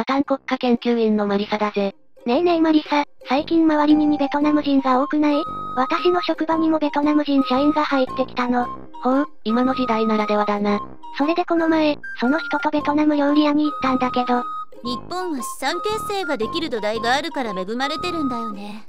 破綻国家研究員のマリサだぜ。ねえねえマリサ、最近周りににベトナム人が多くない？私の職場にもベトナム人社員が入ってきたの。ほう、今の時代ならではだな。それでこの前、その人とベトナム料理屋に行ったんだけど。日本は資産形成ができる土台があるから恵まれてるんだよね。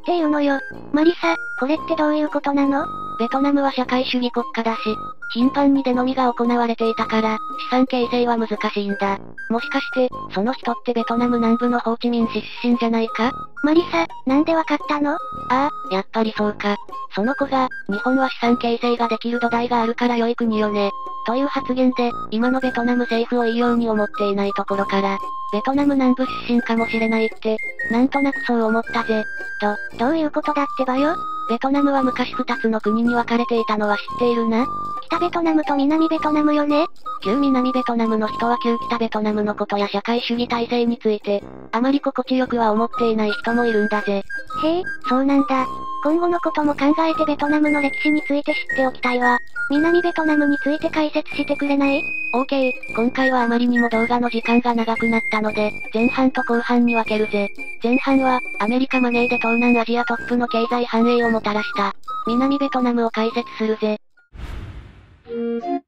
っていうのよ。マリサ、これってどういうことなの？ベトナムは社会主義国家だし、頻繁に出飲みが行われていたから、資産形成は難しいんだ。もしかして、その人ってベトナム南部のホーチミン市出身じゃないか？マリサ、なんでわかったの？ああ、やっぱりそうか。その子が、日本は資産形成ができる土台があるから良い国よね。という発言で、今のベトナム政府をいいように思っていないところから、ベトナム南部出身かもしれないって、なんとなくそう思ったぜ。と、どういうことだってばよ？ベトナムは昔二つの国に分かれていたのは知っているな北ベトナムと南ベトナムよね旧南ベトナムの人は旧北ベトナムのことや社会主義体制について、あまり心地よくは思っていない人もいるんだぜ。へえ、そうなんだ。今後のことも考えてベトナムの歴史について知っておきたいわ。南ベトナムについて解説してくれない ?OK、今回はあまりにも動画の時間が長くなったので、前半と後半に分けるぜ。前半は、アメリカマネーで東南アジアトップの経済繁栄をもたらした、南ベトナムを解説するぜ。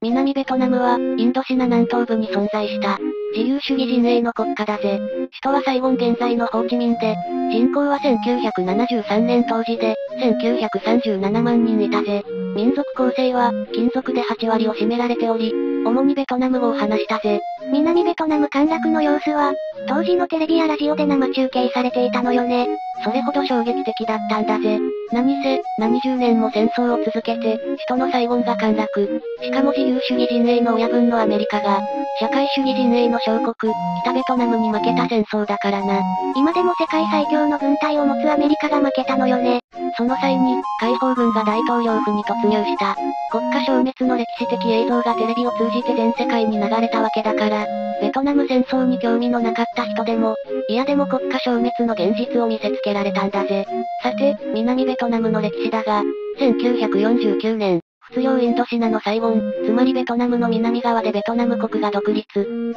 南ベトナムは、インドシナ南東部に存在した、自由主義陣営の国家だぜ。首都はサイゴン現在のホーチミンで、人口は1973年当時で、1937万人いたぜ。民族構成は、金属で8割を占められており、主にベトナム語を話したぜ。南ベトナム陥落の様子は、当時のテレビやラジオで生中継されていたのよね。それほど衝撃的だったんだぜ。何せ、何十年も戦争を続けて、首都のサイゴンが陥落。しかも自由主義陣営の親分のアメリカが、社会主義陣営の小国、北ベトナムに負けた戦争だからな。今でも世界最強の軍隊を持つアメリカが負けたのよね。その際に、解放軍が大統領府に突入した。国家消滅の歴史的映像がテレビを通じて全世界に流れたわけだから、ベトナム戦争に興味のなかった人でも、嫌でも国家消滅の現実を見せつけられたんだぜ。さて、南ベベトナムの歴史だが、1949年、仏領インドシナのサイゴン、つまりベトナムの南側でベトナム国が独立。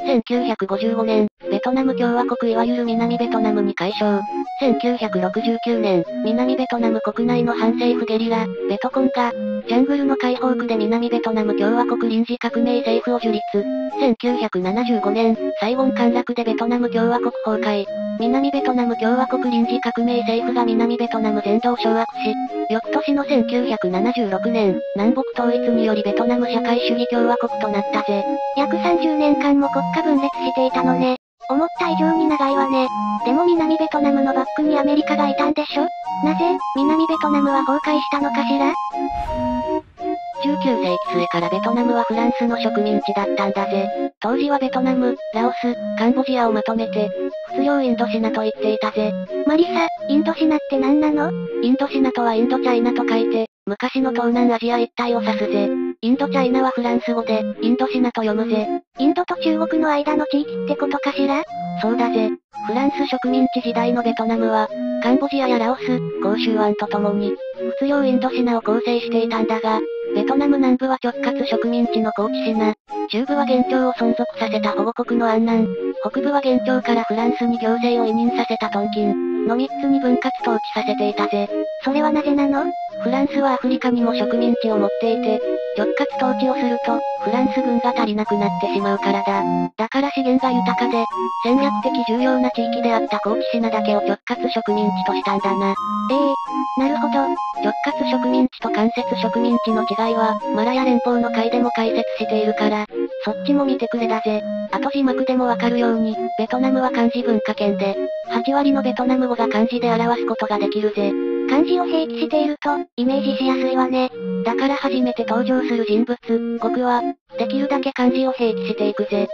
1955年、ベトナム共和国いわゆる南ベトナムに解消。1969年、南ベトナム国内の反政府ゲリラ、ベトコンが、ジャングルの解放区で南ベトナム共和国臨時革命政府を樹立。1975年、サイゴン陥落でベトナム共和国崩壊。南ベトナム共和国臨時革命政府が南ベトナム全土を掌握し、翌年の1976年、南北統一によりベトナム社会主義共和国となったぜ。約30年間も国家分裂していたのね。思った以上に長いわね。でも南ベトナムのバックにアメリカがいたんでしょ？なぜ、南ベトナムは崩壊したのかしら？19世紀末からベトナムはフランスの植民地だったんだぜ。当時はベトナム、ラオス、カンボジアをまとめて、仏領インドシナと言っていたぜ。マリサ、インドシナって何なの？インドシナとはインドチャイナと書いて、昔の東南アジア一帯を指すぜ。インドチャイナはフランス語で、インドシナと読むぜ。インドと中国の間の地域ってことかしら？そうだぜ。フランス植民地時代のベトナムは、カンボジアやラオス、広州湾とともに、仏領インドシナを構成していたんだが、ベトナム南部は直轄植民地の高地シナ、中部は現状を存続させた保護国の安南、北部は現状からフランスに行政を委任させたトンキン、の3つに分割統治させていたぜ。それはなぜなの？フランスはアフリカにも植民地を持っていて、直轄統治をすると、フランス軍が足りなくなってしまうからだ。だから資源が豊かで、戦略的重要な地域であった高知シナだけを直轄植民地としたんだな。ええー、なるほど。直轄植民地と間接植民地の違いは、マラヤ連邦の会でも解説しているから、そっちも見てくれだぜ。あと字幕でもわかるように、ベトナムは漢字文化圏で、8割のベトナム語が漢字で表すことができるぜ。漢字を併記していると、イメージしやすいわね。だから初めて登場する人物、僕は、できるだけ漢字を併記していくぜ。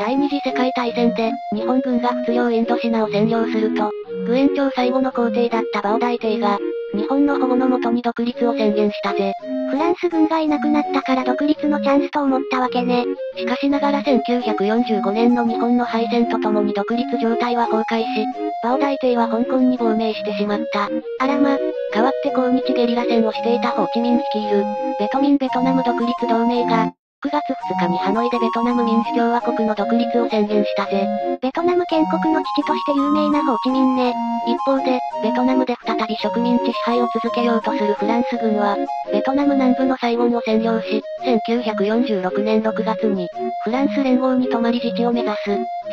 第二次世界大戦で、日本軍が仏領インドシナを占領すると、グエン朝最後の皇帝だったバオ大帝が、日本の保護のもとに独立を宣言したぜ。フランス軍がいなくなったから独立のチャンスと思ったわけね。しかしながら1945年の日本の敗戦とともに独立状態は崩壊し、バオ大帝は香港に亡命してしまった。あらま、代わって抗日ゲリラ戦をしていたホーチミン率いる、ベトミンベトナム独立同盟が、9月2日にハノイでベトナム民主共和国の独立を宣言したぜ。ベトナム建国の父として有名なホーチミンね。一方で、ベトナムで再び植民地支配を続けようとするフランス軍は、ベトナム南部のサイゴンを占領し、1946年6月に、フランス連合に泊まり自治を目指す、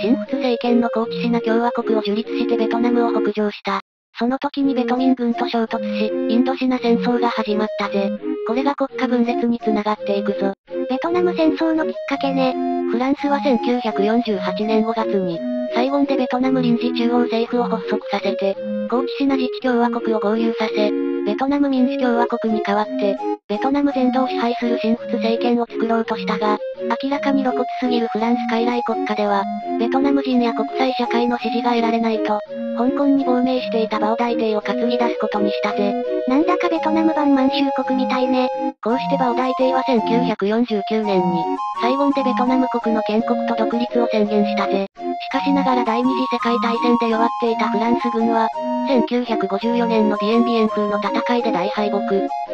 新仏政権の高知シナ共和国を樹立してベトナムを北上した。その時にベトミン軍と衝突し、インドシナ戦争が始まったぜ。これが国家分裂につながっていくぞ。ベトナム戦争のきっかけね。フランスは1948年5月に、サイゴンでベトナム臨時中央政府を発足させて、高知シナ自治共和国を合流させ、ベトナム民主共和国に代わって、ベトナム全土を支配する新仏政権を作ろうとしたが、明らかに露骨すぎるフランス傀儡国家では、ベトナム人や国際社会の支持が得られないと、香港に亡命していたバオ大帝を担ぎ出すことにしたぜ。なんだかベトナム版満州国みたいね。こうしてバオ大帝は1949年に、サイゴンでベトナム国の建国と独立を宣言したぜ。しかしながら第二次世界大戦で弱っていたフランス軍は、1954年のディエンビエン風の戦いで大敗北。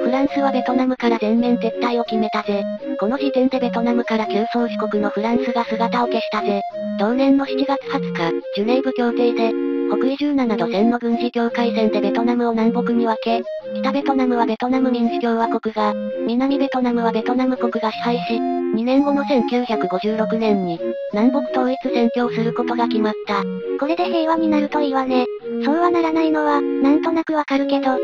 フランスはベトナムから全面撤退を決めたぜ。この時点でベトナムから旧宗主国のフランスが姿を消したぜ。同年の7月20日、ジュネーブ協定で、北緯17度線の軍事境界線でベトナムを南北に分け、北ベトナムはベトナム民主共和国が、南ベトナムはベトナム国が支配し、2年後の1956年に、南北統一選挙をすることが決まった。これで平和になるといいわね。そうはならないのは、なんとなくわかるけど。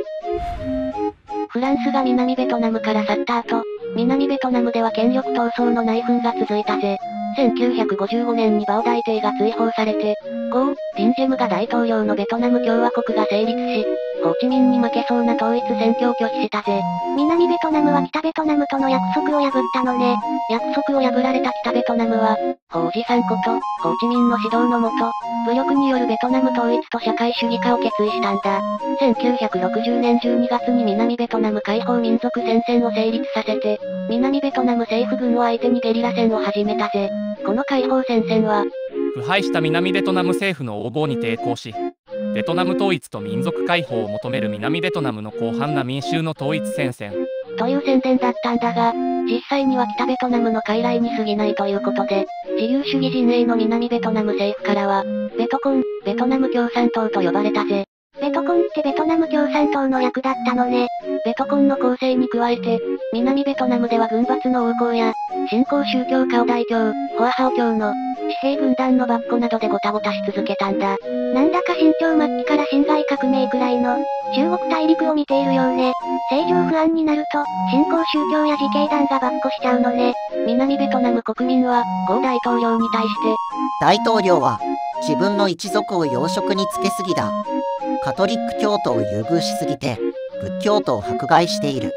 フランスが南ベトナムから去った後、南ベトナムでは権力闘争の内紛が続いたぜ。1955年にバオ大帝が追放されて、ゴー・リンジェムが大統領のベトナム共和国が成立し、ホーチミンに負けそうな統一選挙を拒否したぜ。南ベトナムは北ベトナムとの約束を破ったのね。約束を破られた北ベトナムは、ホージさんこと、ホーチミンの指導のもと、武力によるベトナム統一と社会主義化を決意したんだ。1960年12月に南ベトナム解放民族戦線を成立させて、南ベトナム政府軍を相手にゲリラ戦を始めたぜ。この解放戦線は、腐敗した南ベトナム政府の横暴に抵抗し、ベトナム統一と民族解放を求める南ベトナムの広範な民衆の統一戦線。という宣伝だったんだが、実際には北ベトナムの傀儡に過ぎないということで、自由主義陣営の南ベトナム政府からは、ベトコン、ベトナム共産党と呼ばれたぜ。ベトコンってベトナム共産党の役だったのね。ベトコンの構成に加えて、南ベトナムでは軍閥の王侯や、新興宗教家を大教、ホアハオ教の、地平軍団のバッコなどでごたごたし続けたんだ。なんだか新朝末期から辛亥革命くらいの、中国大陸を見ているようね。政情不安になると、新興宗教や自警団がバッコしちゃうのね。南ベトナム国民は、ゴ大統領に対して、大統領は、自分の一族を養殖につけすぎだ。カトリック教徒を優遇しすぎて、仏教徒を迫害している。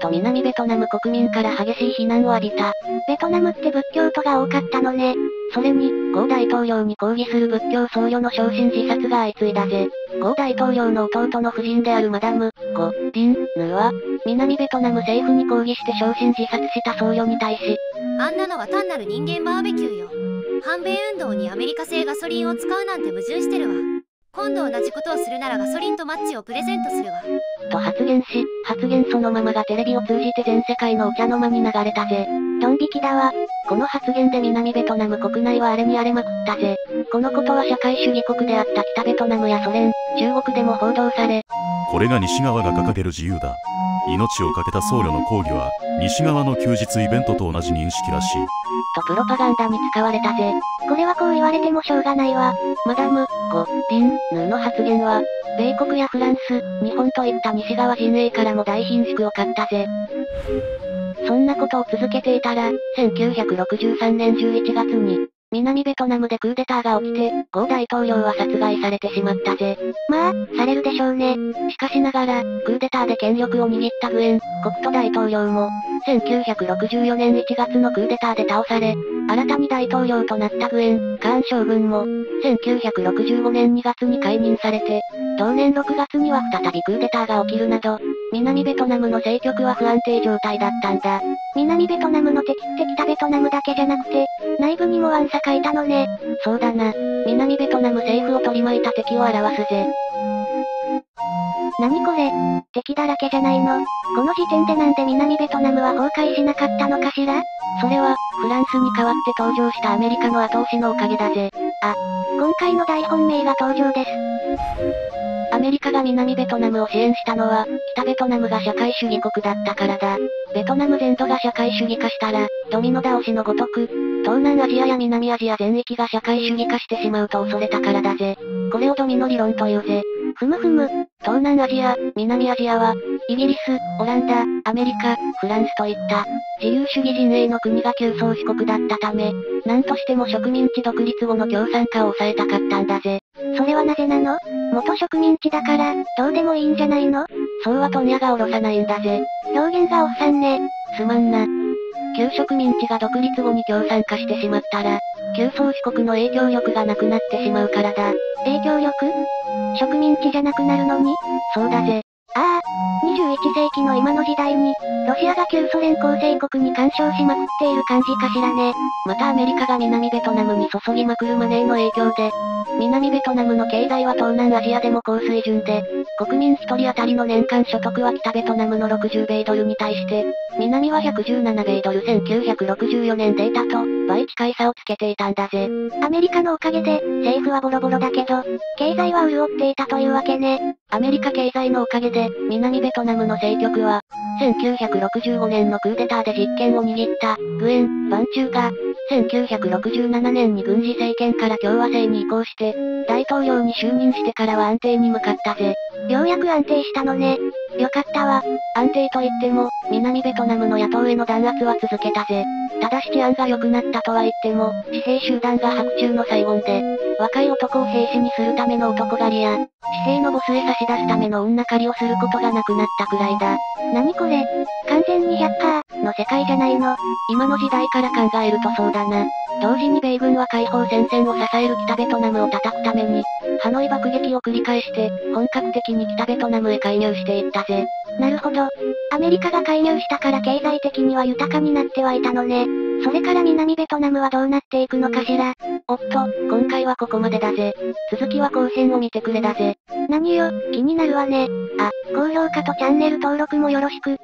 と南ベトナム国民から激しい非難を浴びた。ベトナムって仏教徒が多かったのね。それに、ゴ大統領に抗議する仏教僧侶の昇進自殺が相次いだぜ。ゴ大統領の弟の夫人であるマダム、ゴ・ディン・ヌは、南ベトナム政府に抗議して昇進自殺した僧侶に対し、あんなのは単なる人間バーベキューよ。反米運動にアメリカ製ガソリンを使うなんて矛盾してるわ。今度同じことをするならガソリンとマッチをプレゼントするわ。と発言し、発言そのままがテレビを通じて全世界のお茶の間に流れたぜ。ドン引きだわ。この発言で南ベトナム国内は荒れに荒れまくったぜ。このことは社会主義国であった北ベトナムやソ連、中国でも報道され、これが西側が掲げる自由だ。命を懸けた僧侶の抗議は、西側の休日イベントと同じ認識らしい。とプロパガンダに使われたぜ。これはこう言われてもしょうがないわ。マダム、ゴ、ディン、ヌーの発言は、米国やフランス、日本といった西側陣営からも大品縮を買ったぜ。そんなことを続けていたら、1963年11月に、南ベトナムでクーデターが起きて、ゴー大統領は殺害されてしまったぜ。まあ、されるでしょうね。しかしながら、クーデターで権力を握ったグエン、国都大統領も、1964年1月のクーデターで倒され、新たに大統領となったグエン、カーン将軍も、1965年2月に解任されて、同年6月には再びクーデターが起きるなど、南ベトナムの政局は不安定状態だったんだ。南ベトナムの敵って北ベトナムだけじゃなくて、内部にもワンサかいたのね。そうだな。南ベトナム政府を取り巻いた敵を表すぜ。何これ敵だらけじゃないのこの時点でなんで南ベトナムは崩壊しなかったのかしらそれは、フランスに代わって登場したアメリカの後押しのおかげだぜ。あ今回の大本命が登場です。アメリカが南ベトナムを支援したのは、北ベトナムが社会主義国だったからだ。ベトナム全土が社会主義化したら、ドミノ倒しのごとく、東南アジアや南アジア全域が社会主義化してしまうと恐れたからだぜ。これをドミノ理論というぜ。ふむふむ、東南アジア、南アジアは、イギリス、オランダ、アメリカ、フランスといった、自由主義陣営の国が旧宗主国だったため、何としても植民地独立後の共産化を抑えたかったんだぜ。それはなぜなの？元植民地だから、どうでもいいんじゃないの？そうは問屋が下ろさないんだぜ。表現がおっさんね。すまんな。旧植民地が独立後に共産化してしまったら、旧宗主国の影響力がなくなってしまうからだ。影響力？植民地じゃなくなるのに？そうだぜ。21世紀の今の時代に、ロシアが旧ソ連構成国に干渉しまくっている感じかしらね。またアメリカが南ベトナムに注ぎまくるマネーの影響で、南ベトナムの経済は東南アジアでも高水準で、国民一人当たりの年間所得は北ベトナムの60米ドルに対して、南は117米ドル1964年データと、倍近い差をつけていたんだぜ。アメリカのおかげで、政府はボロボロだけど、経済は潤っていたというわけね。アメリカ経済のおかげで、南ベトナムの政局は、1965年のクーデターで実権を握った、グエン・バンチューが、1967年に軍事政権から共和制に移行して、大統領に就任してからは安定に向かったぜ。ようやく安定したのね。よかったわ。安定といっても、南ベトナムの野党への弾圧は続けたぜ。ただし治安が良くなったとは言っても、地兵集団が白昼の最後で、若い男を兵士にするための男狩りや、地兵のボスへ差し出すための女狩りをすることがなくなったくらいだ。何これ？完全に百科の世界じゃないの。今の時代から考えるとそうだな。同時に米軍は解放戦線を支える北ベトナムを叩くために、ハノイ爆撃を繰り返して、本格的に北ベトナムへ介入していったぜ。なるほど。アメリカが介入したから経済的には豊かになってはいたのね。それから南ベトナムはどうなっていくのかしら。おっと、今回はここまでだぜ。続きは後編を見てくれだぜ。何よ、気になるわね。あ、高評価とチャンネル登録もよろしく。